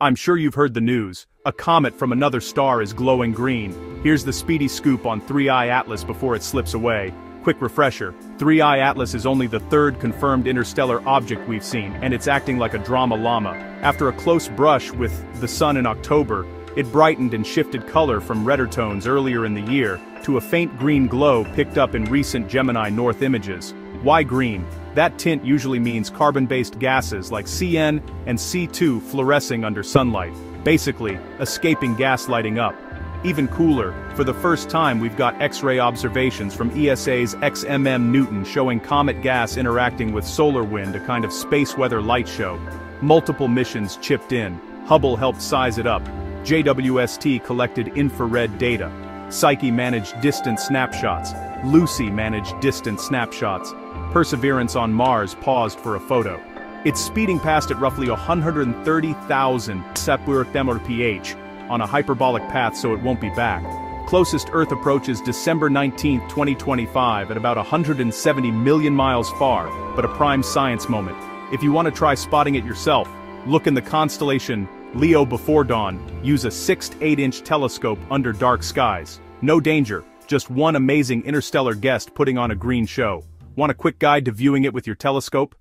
I'm sure you've heard the news. A comet from another star is glowing green. Here's the speedy scoop on 3i Atlas before it slips away. Quick refresher, 3i Atlas is only the third confirmed interstellar object we've seen, and it's acting like a drama llama. After a close brush with the sun in October, it brightened and shifted color from redder tones earlier in the year, to a faint green glow picked up in recent Gemini North images. Why green? That tint usually means carbon-based gases like CN and C2 fluorescing under sunlight, basically, escaping gas lighting up. Even cooler, for the first time we've got X-ray observations from ESA's XMM Newton showing comet gas interacting with solar wind a kind of space weather light show. Multiple missions chipped in, Hubble helped size it up, JWST collected infrared data, Psyche managed distant snapshots, Lucy managed distant snapshots, Perseverance on Mars paused for a photo. It's speeding past at roughly 130,000 ph on a hyperbolic path so it won't be back. Closest Earth approach is December 19, 2025 at about 170 million miles far, but a prime science moment. If you want to try spotting it yourself, look in the constellation Leo before dawn, use a 6 8-inch telescope under dark skies. No danger, just one amazing interstellar guest putting on a green show. Want a quick guide to viewing it with your telescope?